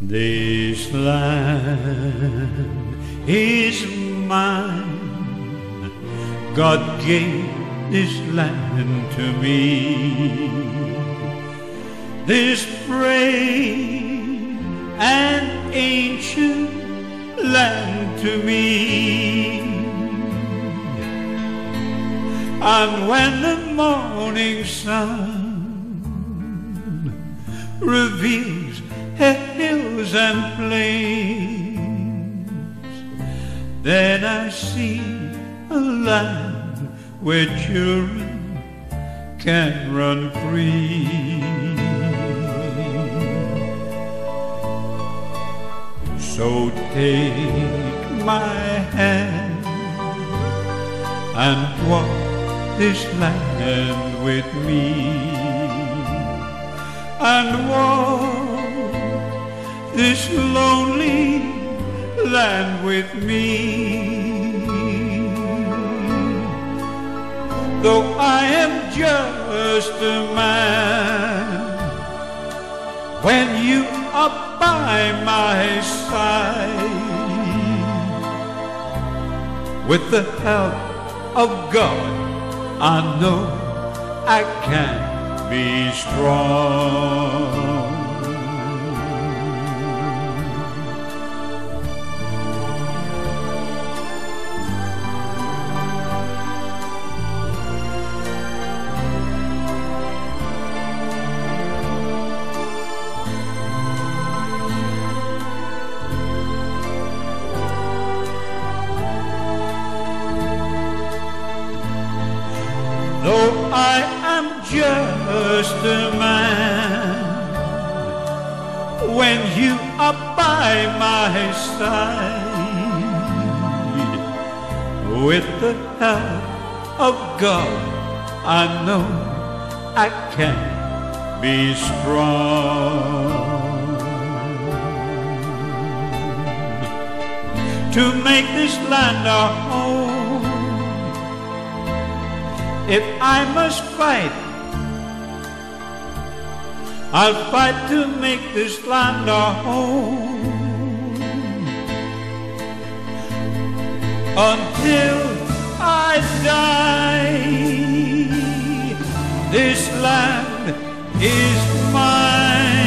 This land is mine. God gave this land to me. This brave and ancient land to me. And when the morning sun reveals hills and plains, then I see a land where children can run free. So take my hand and walk this land with me and walk this lonely land with me. Though I am just a man, when you are by my side, with the help of God, I know I can be strong. Though I am just a man, when you are by my side, with the help of God, I know I can be strong. To make this land our home if I must fight, I'll fight to make this land our home. Until I die, this land is mine.